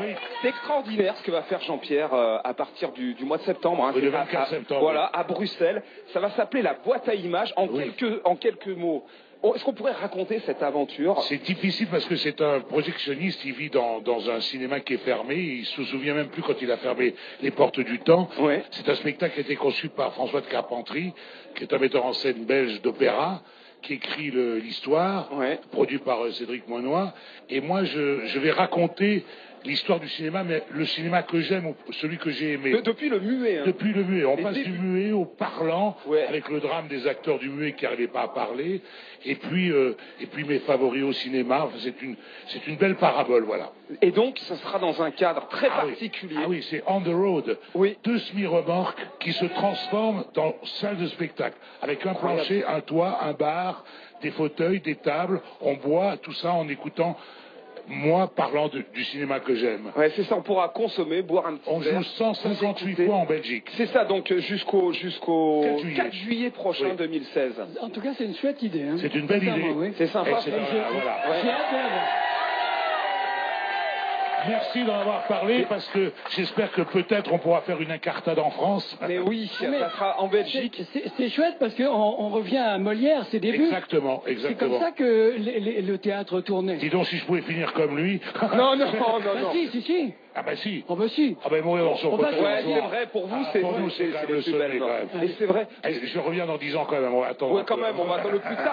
Oui. C'est extraordinaire ce que va faire Jean-Pierre euh, à partir du, du mois de septembre. hein. Oui, le C'est à- 24 à- septembre. Voilà, à Bruxelles. Ça va s'appeler la boîte à images. En, Oui. quelques, en quelques mots, Oh, est-ce qu'on pourrait raconter cette aventure? C'est difficile parce que c'est un projectionniste, il vit dans, dans un cinéma qui est fermé, il se souvient même plus quand il a fermé les portes du temps. C'est un spectacle qui a été conçu par François de Carpentry, qui est un metteur en scène belge d'opéra, qui écrit l'histoire, Ouais. produit par euh, Cédric Moinois. Et moi, je, je vais raconter l'histoire du cinéma, mais le cinéma que j'aime, celui que j'ai aimé. De- Depuis le muet. hein. Depuis le muet, on passe du muet au parlant, Ouais. avec le drame des acteurs du muet qui n'arrivaient pas à parler, et puis euh, et puis mes favoris au cinéma. Enfin, c'est une c'est une belle parabole, voilà. Et donc, ça sera dans un cadre très Ah oui. particulier. Ah oui, c'est on the road. Oui. Deux semi-remorques qui se transforment dans salle de spectacle, avec un plancher, un toit, un bar, des fauteuils, des tables. On boit tout ça en écoutant moi parlant de- du cinéma que j'aime. Ouais, c'est ça, on pourra consommer, boire un petit On verre. joue 158 écouter. fois en Belgique. C'est ça, donc jusqu'au jusqu'au 4 juillet. 4 juillet prochain Oui. 2016. En tout cas, c'est une chouette idée. hein. C'est une belle idée. oui. C'est sympa. Voilà. J'ai hâte de la voir. Merci d'en avoir parlé parce que j'espère que peut-être on pourra faire une incartade en France. Mais oui, Mais- ça sera en Belgique. C'est- C'est c'est chouette parce qu'on on revient à Molière, ses débuts. Exactement, C'est exactement. comme ça que les- les- le théâtre tournait. Dis donc si je pouvais finir comme lui. Non, non, non, Bah non. si, si, si. Ah bah si. Oh bah si. Ah ben mourir dans son On va- fauteuil. Ouais, un soir. c'est vrai, pour vous, Ah, c'est pour nous, c'est c'est le plus même. Et c'est vrai. Eh, Je reviens dans 10 ans quand même. on va attendre Ouais, un quand même, on va attendre le plus tard.